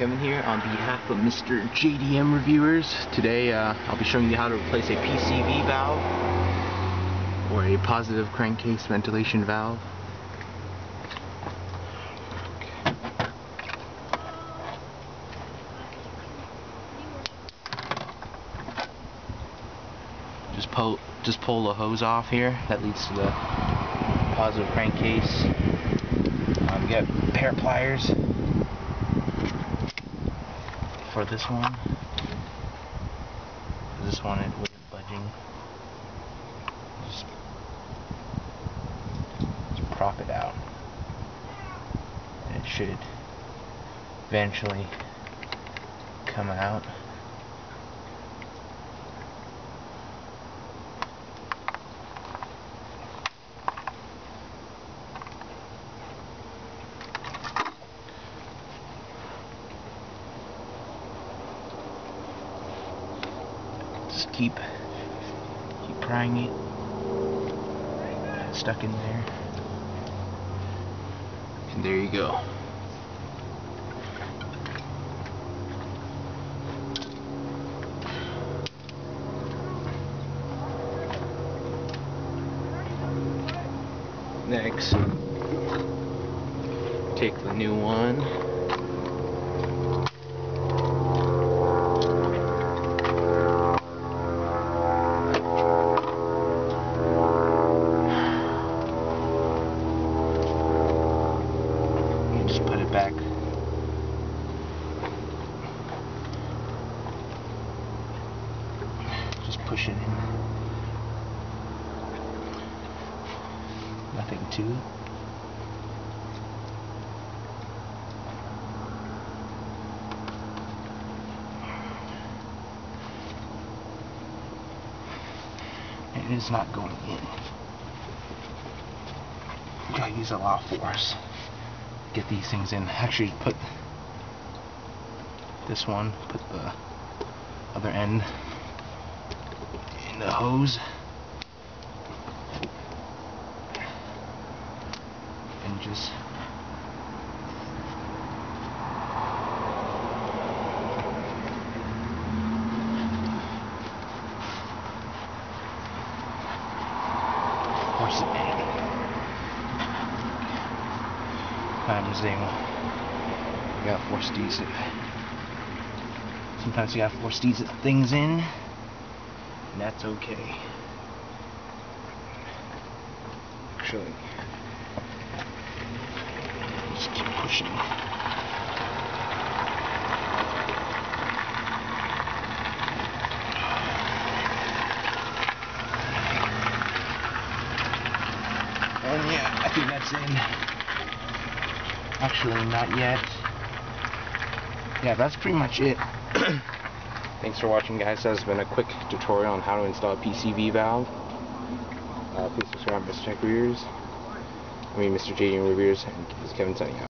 Kevin here on behalf of Mr. JDM Reviewers. Today uh, I'll be showing you how to replace a PCV valve or a positive crankcase ventilation valve. Just pull, just pull the hose off here. That leads to the positive crankcase. Um, get a pair pliers for this one. This one it wasn't budging. Just, just prop it out. And it should eventually come out. Keep keep prying it. Stuck in there. And there you go. Next. Take the new one Back. Just push it in. Nothing to it. It is not going in. You gotta use a lot of force get these things in. Actually, put this one, put the other end in the hose. And just force it in. Sometimes they you gotta force these. Sometimes you gotta force these things in, and that's okay. Actually, just keep pushing. And yeah, I think that's in. Actually, not yet. Yeah, that's pretty much it. Thanks for watching, guys. That has been a quick tutorial on how to install a PCV valve. Uh, please subscribe, Mr. Tech Reviewers. I mean, Mr. JD and this is Kevin signing out.